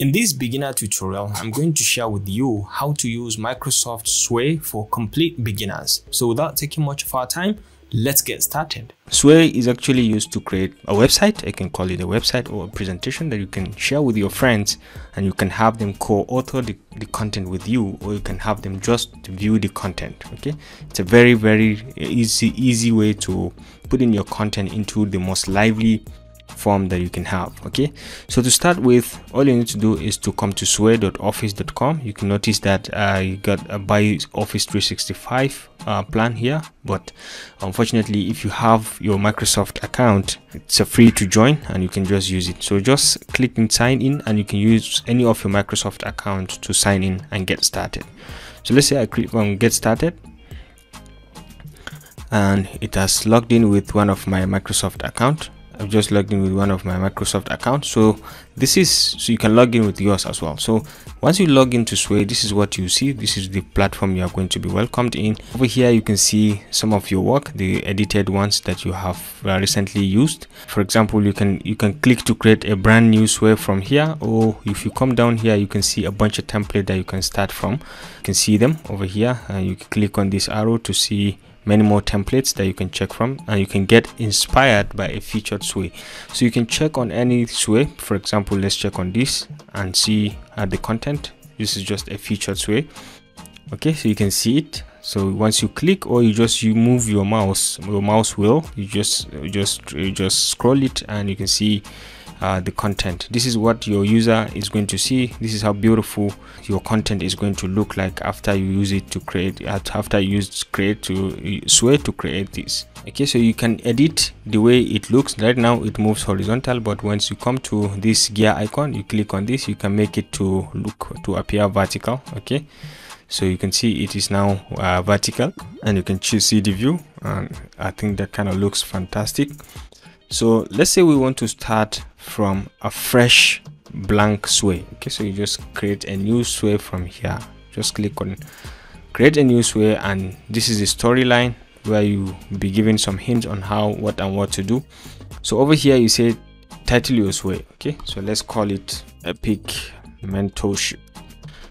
In this beginner tutorial, I'm going to share with you how to use Microsoft Sway for complete beginners. So without taking much of our time, let's get started. Sway is actually used to create a website. I can call it a website or a presentation that you can share with your friends and you can have them co-author the, the content with you or you can have them just view the content. Okay. It's a very, very easy, easy way to put in your content into the most lively form that you can have okay? So to start with all you need to do is to come to sway.office.com you can notice that i got a buy office 365 uh, plan here but unfortunately if you have your microsoft account it's a free to join and you can just use it. So just click in sign in and you can use any of your microsoft account to sign in and get started. So let's say i click on get started. And it has logged in with one of my microsoft account I've just logged in with one of my Microsoft accounts. So this is so you can log in with yours as well. So once you log into Sway, this is what you see. This is the platform you are going to be welcomed in. Over here, you can see some of your work, the edited ones that you have uh, recently used. For example, you can you can click to create a brand new Sway from here, or if you come down here, you can see a bunch of template that you can start from. You can see them over here, and you click on this arrow to see many more templates that you can check from and you can get inspired by a featured sway. So you can check on any sway. For example let's check on this and see uh, the content. This is just a featured sway. Okay so you can see it. So once you click or you just you move your mouse your mouse wheel you just you just you just scroll it and you can see uh, the content. This is what your user is going to see. This is how beautiful your content is going to look like after you use it to create after you use create to sway to create this. Okay so you can edit the way it looks. Right now it moves horizontal but once you come to this gear icon you click on this you can make it to look to appear vertical. Okay so you can see it is now uh, vertical and you can choose see the view and i think that kind of looks fantastic so let's say we want to start from a fresh blank sway. Okay so you just create a new sway from here. Just click on create a new sway and this is the storyline where you be given some hints on how what and what to do. So over here you say title your sway. Okay so let's call it epic mentorship.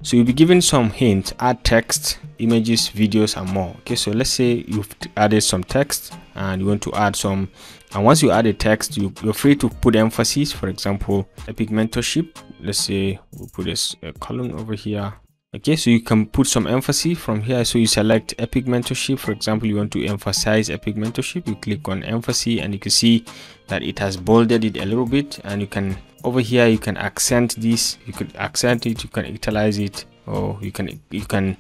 So you'll be given some hints add text images videos and more. Okay so let's say you've added some text and you want to add some and once you add a text you, you're free to put emphasis for example epic mentorship let's say we'll put a, a column over here. Okay so you can put some emphasis from here. So you select epic mentorship for example you want to emphasize epic mentorship you click on emphasis and you can see that it has bolded it a little bit. And you can over here you can accent this. You could accent it. You can italize it. Or you can you can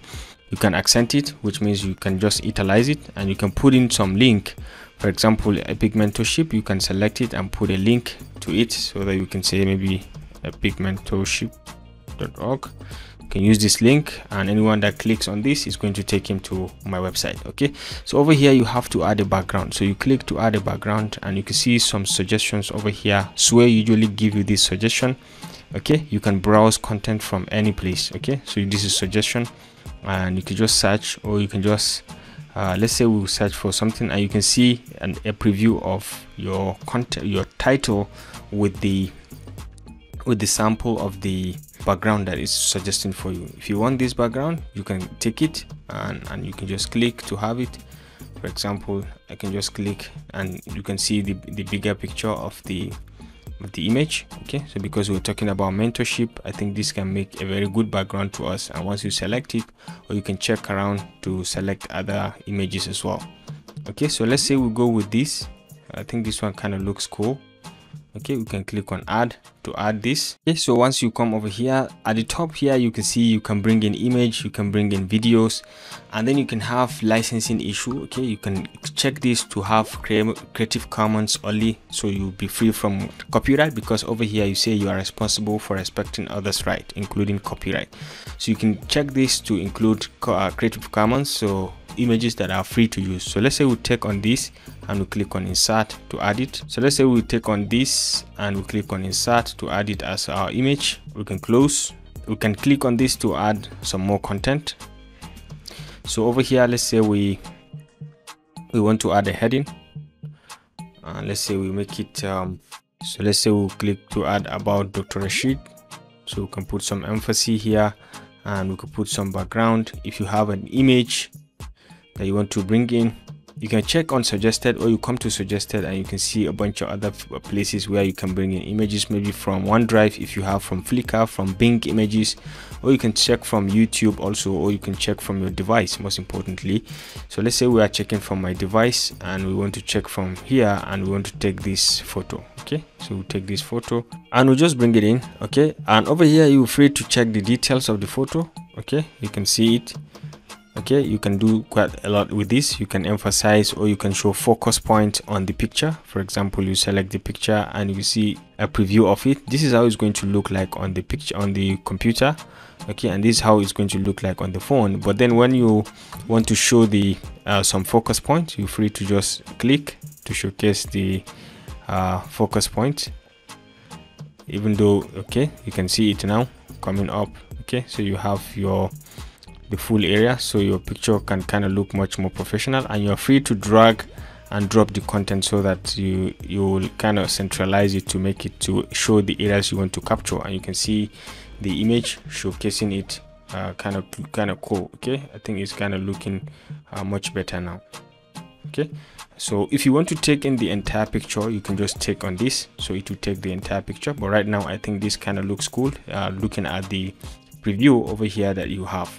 you can accent it which means you can just italize it. And you can put in some link for example epic mentorship you can select it and put a link to it so that you can say maybe epic mentorship.org you can use this link and anyone that clicks on this is going to take him to my website okay? So over here you have to add a background. So you click to add a background and you can see some suggestions over here. Sway usually give you this suggestion okay? You can browse content from any place okay? So this is suggestion and you can just search or you can just uh, let's say we search for something and you can see an, a preview of your content your title with the with the sample of the background that is suggesting for you. If you want this background you can take it and, and you can just click to have it. For example i can just click and you can see the, the bigger picture of the of the image okay? So because we're talking about mentorship i think this can make a very good background to us. And once you select it or you can check around to select other images as well. Okay so let's say we go with this. I think this one kind of looks cool okay we can click on add to add this. Okay so once you come over here at the top here you can see you can bring in image you can bring in videos and then you can have licensing issue. Okay you can check this to have creative commons only so you'll be free from copyright because over here you say you are responsible for respecting others right including copyright. So you can check this to include uh, creative commons so images that are free to use. So let's say we take on this and we click on insert to add it. So let's say we take on this and we click on insert to add it as our image. We can close. We can click on this to add some more content. So over here let's say we we want to add a heading. And let's say we make it um, so let's say we click to add about dr rashid. So we can put some emphasis here and we could put some background. If you have an image that you want to bring in you can check on suggested or you come to suggested and you can see a bunch of other uh, places where you can bring in images maybe from OneDrive if you have from Flickr from Bing images or you can check from YouTube also or you can check from your device most importantly. So let's say we are checking from my device and we want to check from here and we want to take this photo okay? So we'll take this photo and we'll just bring it in okay? And over here you're free to check the details of the photo okay? You can see it okay you can do quite a lot with this. You can emphasize or you can show focus point on the picture. For example you select the picture and you see a preview of it. This is how it's going to look like on the picture on the computer. Okay and this is how it's going to look like on the phone. But then when you want to show the uh, some focus point you're free to just click to showcase the uh, focus point. Even though okay you can see it now coming up. Okay so you have your the full area so your picture can kind of look much more professional and you're free to drag and drop the content so that you you will kind of centralize it to make it to show the areas you want to capture and you can see the image showcasing it uh, kind of kind of cool okay? I think it's kind of looking uh, much better now okay? So if you want to take in the entire picture you can just take on this. So it will take the entire picture. But right now i think this kind of looks cool uh, looking at the preview over here that you have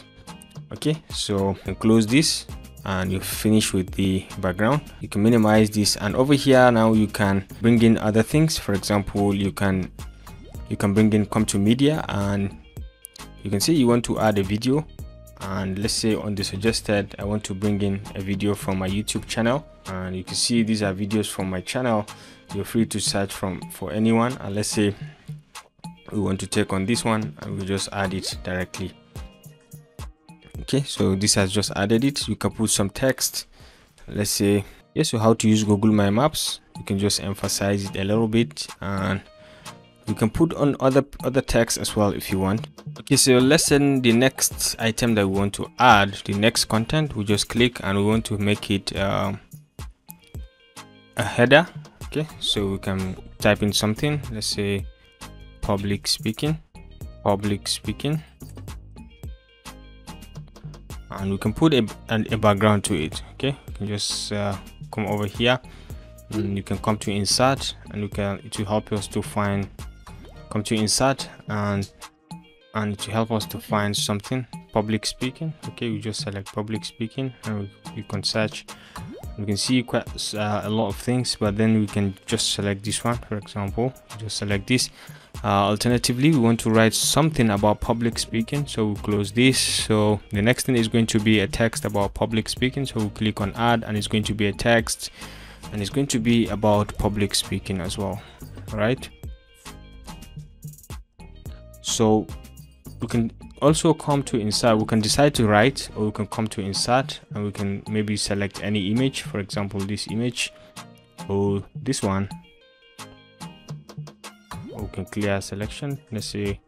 okay so you close this and you finish with the background. You can minimize this and over here now you can bring in other things. For example you can you can bring in come to media and you can see you want to add a video. And let's say on the suggested i want to bring in a video from my youtube channel. And you can see these are videos from my channel. You're free to search from for anyone. And let's say we want to take on this one and we just add it directly okay so this has just added it. You can put some text. Let's say yes so how to use google my maps. You can just emphasize it a little bit and you can put on other other text as well if you want. Okay so let's say the next item that we want to add the next content. We just click and we want to make it uh, a header. Okay so we can type in something. Let's say public speaking public speaking and we can put a, a background to it okay? You can just uh, come over here and you can come to insert and you can it will help us to find come to insert and and to help us to find something. Public speaking okay? We just select public speaking and we, we can search. We can see quite uh, a lot of things but then we can just select this one for example. Just select this uh, alternatively we want to write something about public speaking so we close this. So the next thing is going to be a text about public speaking. So we click on add and it's going to be a text and it's going to be about public speaking as well. All right so we can also come to insert. We can decide to write or we can come to insert and we can maybe select any image. For example this image or this one can clear selection. Let's say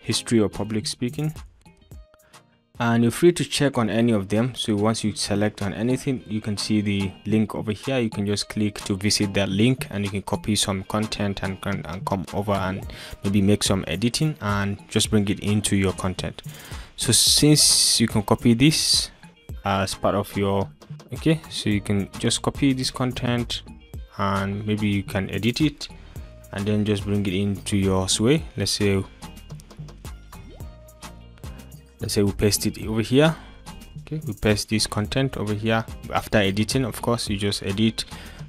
history or public speaking. And you're free to check on any of them. So once you select on anything you can see the link over here. You can just click to visit that link and you can copy some content and, and come over and maybe make some editing and just bring it into your content. So since you can copy this as part of your okay so you can just copy this content and maybe you can edit it and then just bring it into your sway. Let's say let's say we paste it over here. Okay we paste this content over here. After editing of course you just edit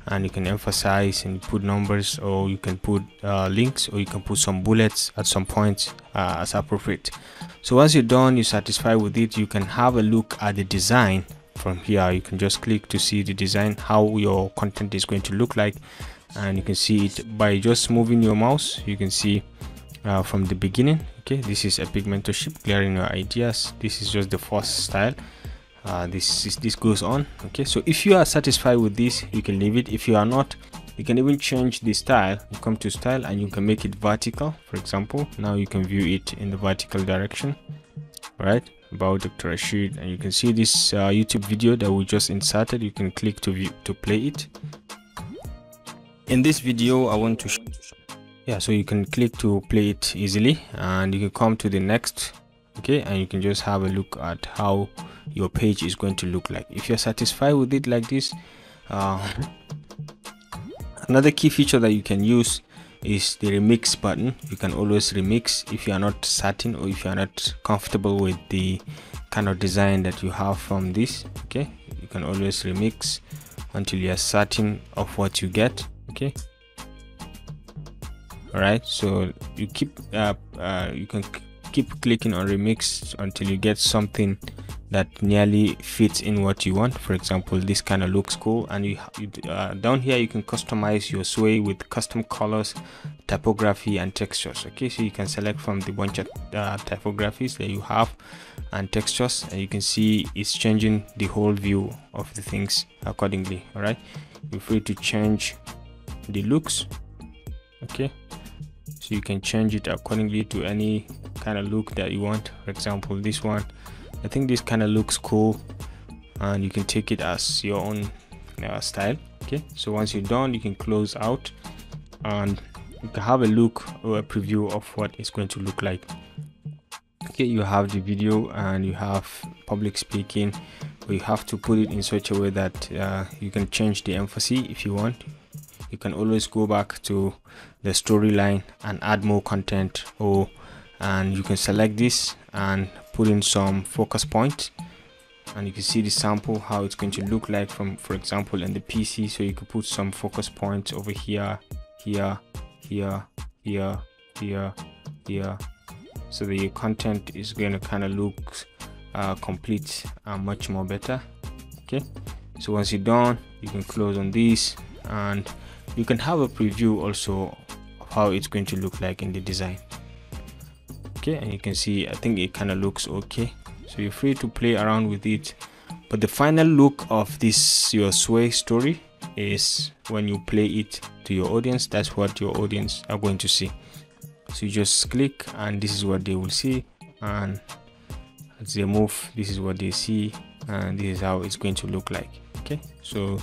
and you can emphasize and put numbers or you can put uh, links or you can put some bullets at some points uh, as appropriate. So once you're done you're satisfied with it you can have a look at the design from here. You can just click to see the design how your content is going to look like and you can see it by just moving your mouse you can see uh, from the beginning okay? This is epic mentorship clearing your ideas. This is just the first style. Uh, this is this goes on okay? So if you are satisfied with this you can leave it. If you are not you can even change the style. You come to style and you can make it vertical for example. Now you can view it in the vertical direction right? About Dr. Rashid. And you can see this uh, YouTube video that we just inserted. You can click to view to play it in this video I want to yeah so you can click to play it easily and you can come to the next okay? And you can just have a look at how your page is going to look like. If you're satisfied with it like this uh, another key feature that you can use is the remix button. You can always remix if you are not certain or if you are not comfortable with the kind of design that you have from this okay? You can always remix until you are certain of what you get okay. All right so you keep uh, uh you can keep clicking on remix until you get something that nearly fits in what you want. For example this kind of looks cool and you, you uh, down here you can customize your sway with custom colors typography and textures. Okay so you can select from the bunch of uh, typographies that you have and textures and you can see it's changing the whole view of the things accordingly. All right you're free to change the looks okay? So you can change it accordingly to any kind of look that you want. For example this one i think this kind of looks cool and you can take it as your own uh, style okay? So once you're done you can close out and you can have a look or a preview of what it's going to look like. Okay you have the video and you have public speaking but you have to put it in such a way that uh, you can change the emphasis if you want you can always go back to the storyline and add more content or and you can select this and put in some focus points. Point and you can see the sample how it's going to look like from for example in the pc so you could put some focus points over here here here here here here. So the content is going to kind of look uh, complete and much more better. Okay? So once you're done you can close on this and you can have a preview also of how it's going to look like in the design. Okay and you can see i think it kind of looks okay. So you're free to play around with it. But the final look of this your sway story is when you play it to your audience. That's what your audience are going to see. So you just click and this is what they will see. And as they move this is what they see. And this is how it's going to look like. Okay so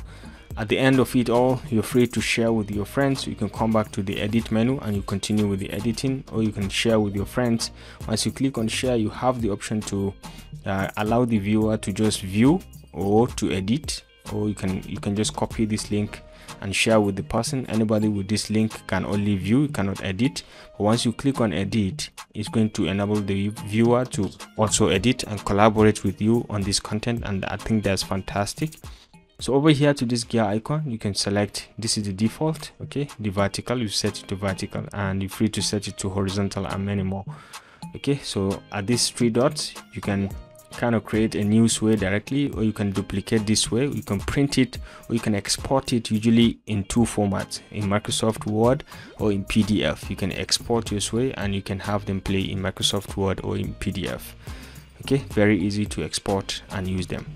at the end of it all you're free to share with your friends. You can come back to the edit menu and you continue with the editing or you can share with your friends. Once you click on share you have the option to uh, allow the viewer to just view or to edit or you can you can just copy this link and share with the person. Anybody with this link can only view you cannot edit. But once you click on edit it's going to enable the viewer to also edit and collaborate with you on this content and i think that's fantastic so over here to this gear icon you can select this is the default okay? The vertical you set it to vertical and you're free to set it to horizontal and many more okay? So at these three dots you can kind of create a new sway directly or you can duplicate this sway. You can print it or you can export it usually in two formats in microsoft word or in pdf you can export your sway and you can have them play in microsoft word or in pdf okay? Very easy to export and use them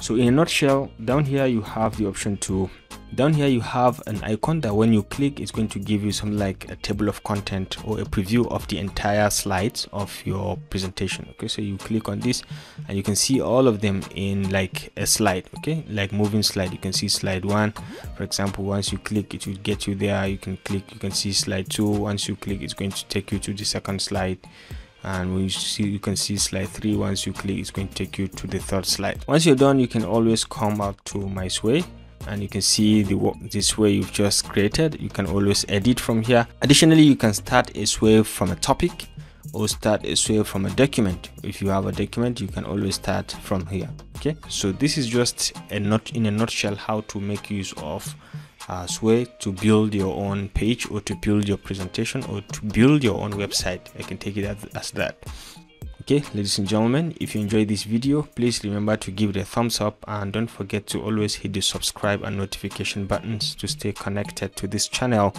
so in a nutshell down here you have the option to down here you have an icon that when you click it's going to give you something like a table of content or a preview of the entire slides of your presentation okay? So you click on this and you can see all of them in like a slide okay? Like moving slide you can see slide one. For example once you click it will get you there. You can click you can see slide two. Once you click it's going to take you to the second slide and you see you can see slide 3 once you click it's going to take you to the third slide. Once you're done you can always come up to my sway and you can see the work. this sway you've just created. You can always edit from here. Additionally you can start a sway from a topic or start a sway from a document. If you have a document you can always start from here. Okay? So this is just a not in a nutshell how to make use of uh, way to build your own page or to build your presentation or to build your own website. I can take it as, as that. Okay ladies and gentlemen if you enjoyed this video please remember to give it a thumbs up and don't forget to always hit the subscribe and notification buttons to stay connected to this channel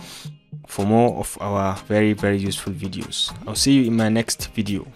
for more of our very very useful videos. I'll see you in my next video